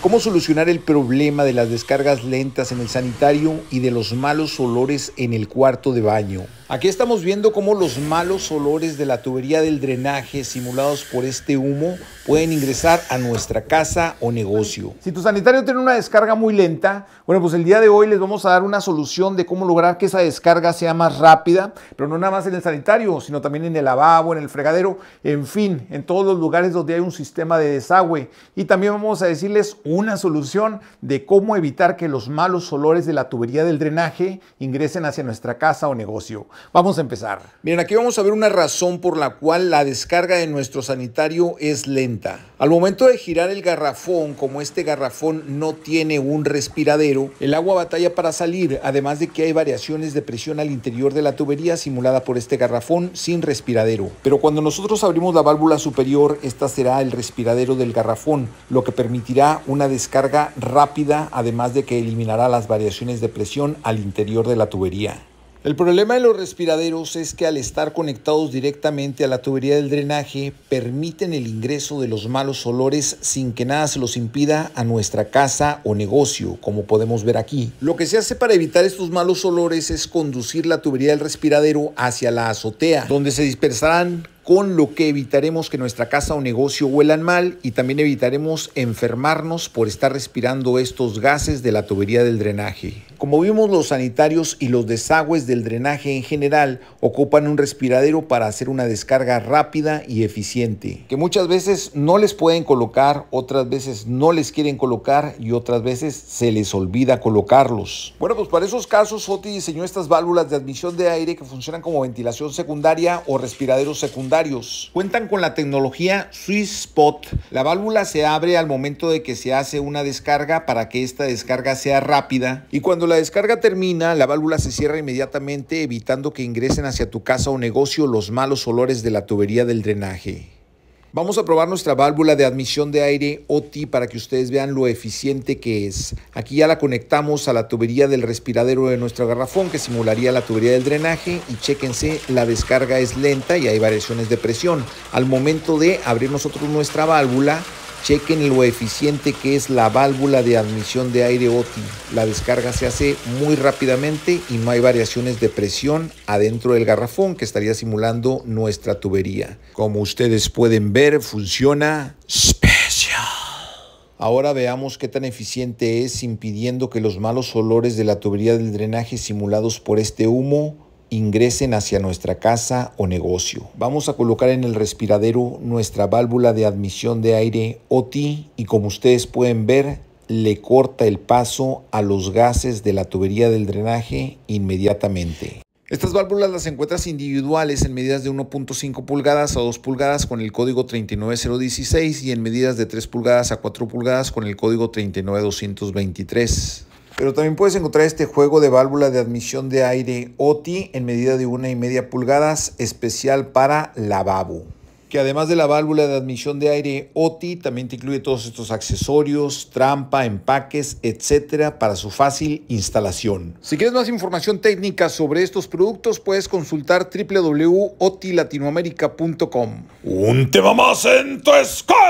cómo solucionar el problema de las descargas lentas en el sanitario y de los malos olores en el cuarto de baño. Aquí estamos viendo cómo los malos olores de la tubería del drenaje simulados por este humo pueden ingresar a nuestra casa o negocio. Si tu sanitario tiene una descarga muy lenta, bueno, pues el día de hoy les vamos a dar una solución de cómo lograr que esa descarga sea más rápida, pero no nada más en el sanitario, sino también en el lavabo, en el fregadero, en fin, en todos los lugares donde hay un sistema de desagüe. Y también vamos a decirles una solución de cómo evitar que los malos olores de la tubería del drenaje ingresen hacia nuestra casa o negocio. Vamos a empezar. Miren, aquí vamos a ver una razón por la cual la descarga de nuestro sanitario es lenta. Al momento de girar el garrafón, como este garrafón no tiene un respiradero, el agua batalla para salir, además de que hay variaciones de presión al interior de la tubería simulada por este garrafón sin respiradero. Pero cuando nosotros abrimos la válvula superior, esta será el respiradero del garrafón, lo que permitirá una descarga rápida, además de que eliminará las variaciones de presión al interior de la tubería. El problema de los respiraderos es que al estar conectados directamente a la tubería del drenaje permiten el ingreso de los malos olores sin que nada se los impida a nuestra casa o negocio, como podemos ver aquí. Lo que se hace para evitar estos malos olores es conducir la tubería del respiradero hacia la azotea, donde se dispersarán con lo que evitaremos que nuestra casa o negocio huelan mal y también evitaremos enfermarnos por estar respirando estos gases de la tubería del drenaje. Como vimos, los sanitarios y los desagües del drenaje en general ocupan un respiradero para hacer una descarga rápida y eficiente, que muchas veces no les pueden colocar, otras veces no les quieren colocar y otras veces se les olvida colocarlos. Bueno, pues para esos casos, OTI diseñó estas válvulas de admisión de aire que funcionan como ventilación secundaria o respiraderos secundarios Cuentan con la tecnología Swiss Spot. La válvula se abre al momento de que se hace una descarga para que esta descarga sea rápida. Y cuando la descarga termina, la válvula se cierra inmediatamente evitando que ingresen hacia tu casa o negocio los malos olores de la tubería del drenaje. Vamos a probar nuestra válvula de admisión de aire OTI para que ustedes vean lo eficiente que es. Aquí ya la conectamos a la tubería del respiradero de nuestro garrafón que simularía la tubería del drenaje y chéquense, la descarga es lenta y hay variaciones de presión. Al momento de abrir nosotros nuestra válvula, Chequen lo eficiente que es la válvula de admisión de aire OTI. La descarga se hace muy rápidamente y no hay variaciones de presión adentro del garrafón que estaría simulando nuestra tubería. Como ustedes pueden ver, funciona especial. Ahora veamos qué tan eficiente es impidiendo que los malos olores de la tubería del drenaje simulados por este humo ingresen hacia nuestra casa o negocio. Vamos a colocar en el respiradero nuestra válvula de admisión de aire OTI y como ustedes pueden ver le corta el paso a los gases de la tubería del drenaje inmediatamente. Estas válvulas las encuentras individuales en medidas de 1.5 pulgadas a 2 pulgadas con el código 39016 y en medidas de 3 pulgadas a 4 pulgadas con el código 39223. Pero también puedes encontrar este juego de válvula de admisión de aire OTI en medida de una y media pulgadas especial para lavabo que además de la válvula de admisión de aire OTI, también te incluye todos estos accesorios, trampa, empaques, etcétera, para su fácil instalación. Si quieres más información técnica sobre estos productos, puedes consultar www.otilatinoamerica.com. Un tema más en tu escuela.